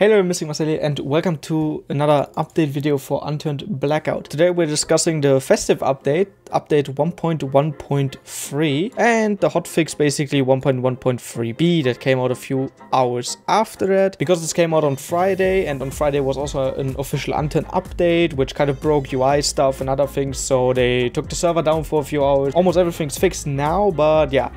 Hello, Missing Marcelli, and welcome to another update video for Unturned Blackout. Today we're discussing the festive update, update 1.1.3, and the hotfix basically 1.1.3b that came out a few hours after that. Because this came out on Friday, and on Friday was also an official Unturned update, which kind of broke UI stuff and other things, so they took the server down for a few hours. Almost everything's fixed now, but yeah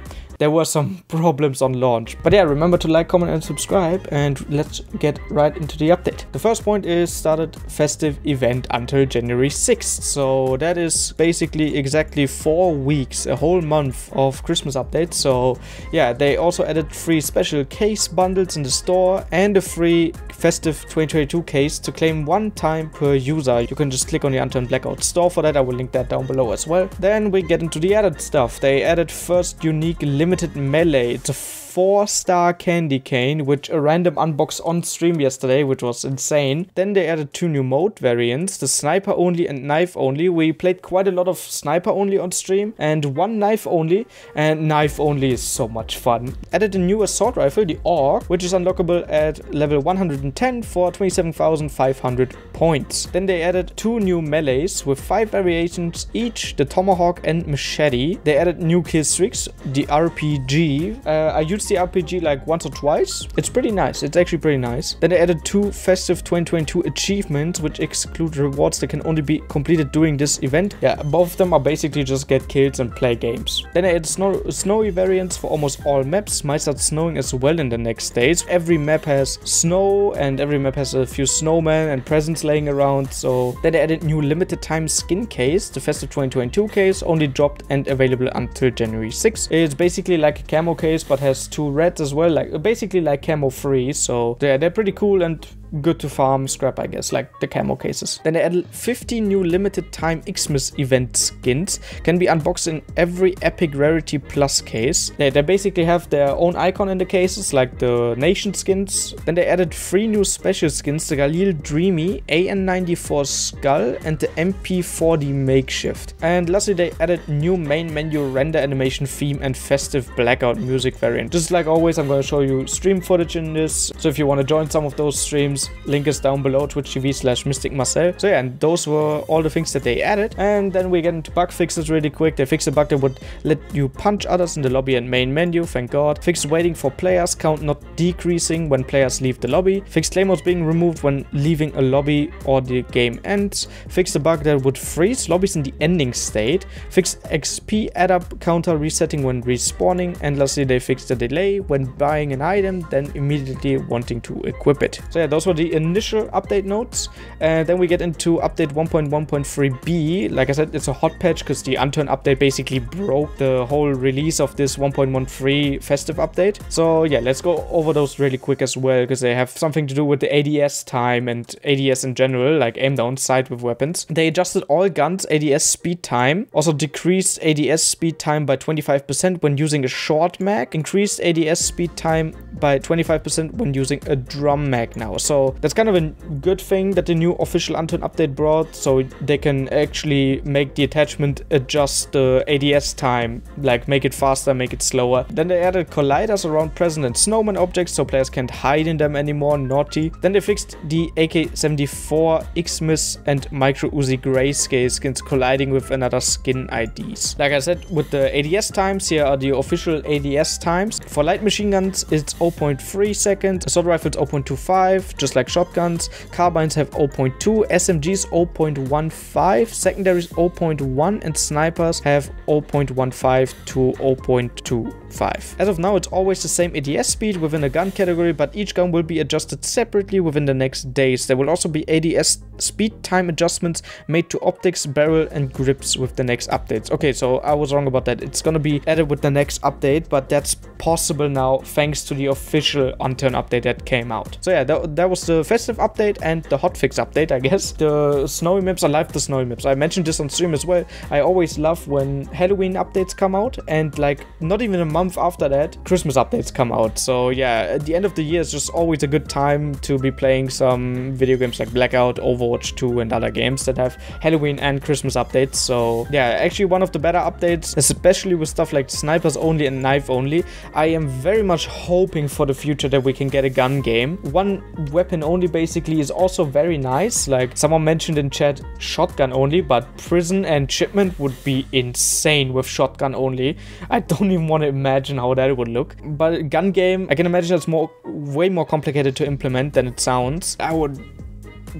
there were some problems on launch. But yeah, remember to like, comment and subscribe and let's get right into the update. The first point is started festive event until January 6th. So that is basically exactly four weeks, a whole month of Christmas updates. So yeah, they also added free special case bundles in the store and a free festive 2022 case to claim one time per user. You can just click on the Unturned Blackout store for that. I will link that down below as well. Then we get into the added stuff. They added first unique limited melee. It's a four star candy cane, which a random unbox on stream yesterday, which was insane. Then they added two new mode variants, the sniper only and knife only. We played quite a lot of sniper only on stream and one knife only, and knife only is so much fun. Added a new assault rifle, the AUG, which is unlockable at level 110 for 27,500 points. Then they added two new melees with five variations each, the tomahawk and machete. They added new kill streaks, the RPG. Uh, I used the RPG like once or twice. It's pretty nice. It's actually pretty nice. Then they added two festive 2022 achievements, which exclude rewards that can only be completed during this event. Yeah, both of them are basically just get kills and play games. Then they added snow snowy variants for almost all maps. Might start snowing as well in the next days. Every map has snow and every map has a few snowmen and presents around. So then they added new limited time skin case. The festive 2022 case only dropped and available until January 6th. It's basically like a camo case but has two reds as well, like basically like camo free. So yeah, they're pretty cool and good to farm scrap, I guess, like the camo cases. Then they added 50 new limited time Xmas event skins, can be unboxed in every epic rarity plus case. Yeah, they basically have their own icon in the cases, like the nation skins. Then they added three new special skins, the Galil Dreamy, AN94 Skull, and the MP40 Makeshift. And lastly, they added new main menu render animation theme and festive blackout music variant. Just like always, I'm going to show you stream footage in this. So if you want to join some of those streams, Link is down below, twitch TV slash MysticcMarcel. So yeah, and those were all the things that they added. And then we get into bug fixes really quick. They fixed a bug that would let you punch others in the lobby and main menu, thank god. Fixed waiting for players, count not decreasing when players leave the lobby. Fixed claymores being removed when leaving a lobby or the game ends. Fixed a bug that would freeze lobbies in the ending state. Fixed XP add-up counter resetting when respawning. And lastly, they fixed the delay when buying an item, then immediately wanting to equip it. So yeah, those were the initial update notes. And then we get into update 1.1.3b. Like I said, it's a hot patch because the Unturned update basically broke the whole release of this 1.13 festive update. So yeah, let's go over those really quick as well because they have something to do with the ADS time and ADS in general, like aim down sight with weapons. They adjusted all guns ADS speed time, also decreased ADS speed time by 25% when using a short mag, increased ADS speed time by 25% when using a drum mag now. So that's kind of a good thing that the new official Unturned update brought, so they can actually make the attachment adjust the ADS time, like make it faster, make it slower. Then they added colliders around present and snowman objects, so players can't hide in them anymore, naughty. Then they fixed the AK-74 Xmas and Micro Uzi Grayscale skins colliding with another skin IDs. Like I said, with the ADS times, here are the official ADS times. For light machine guns, it's 0.3 seconds, assault rifles 0.25, just like shotguns. Carbines have 0.2, SMGs 0.15, secondaries 0.1, and snipers have 0.15 to 0.25. As of now, it's always the same ADS speed within a gun category, but each gun will be adjusted separately within the next days. There will also be ADS speed time adjustments made to optics, barrel, and grips with the next updates. Okay, so I was wrong about that. It's gonna be added with the next update, but that's possible now thanks to the official Unturned update that came out. So yeah, that, that was the festive update and the hotfix update, I guess. The snowy maps, I love the snowy maps. I mentioned this on stream as well. I always love when Halloween updates come out and like not even a month after that, Christmas updates come out. So yeah, at the end of the year is just always a good time to be playing some video games like Blackout, Overwatch 2 and other games that have Halloween and Christmas updates. So yeah, actually one of the better updates, especially with stuff like snipers only and knife only. I am very much hoping for the future that we can get a gun game. One weapon only basically is also very nice. Like someone mentioned in chat, shotgun only, but prison and shipment would be insane with shotgun only. I don't even want to imagine how that would look. But gun game, I can imagine it's more way more complicated to implement than it sounds. I would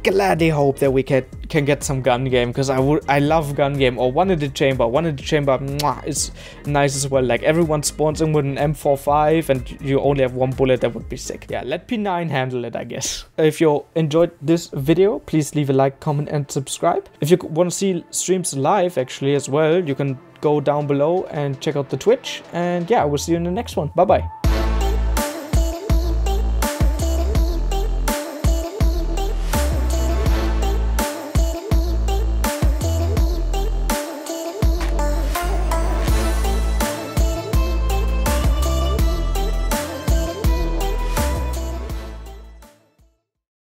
gladly hope that we can can get some gun game because I would I love gun game or one in the chamber. One in the chamber mwah, is nice as well. Like everyone spawns in with an M45 and you only have one bullet. That would be sick. Yeah, let P9 handle it, I guess. If you enjoyed this video, please leave a like, comment, and subscribe. If you want to see streams live actually as well, you can go down below and check out the Twitch. And yeah, I will see you in the next one. Bye bye.